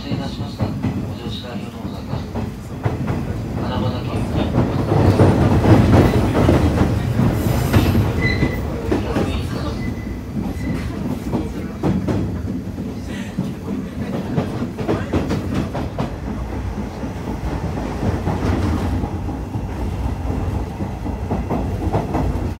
がいたしました。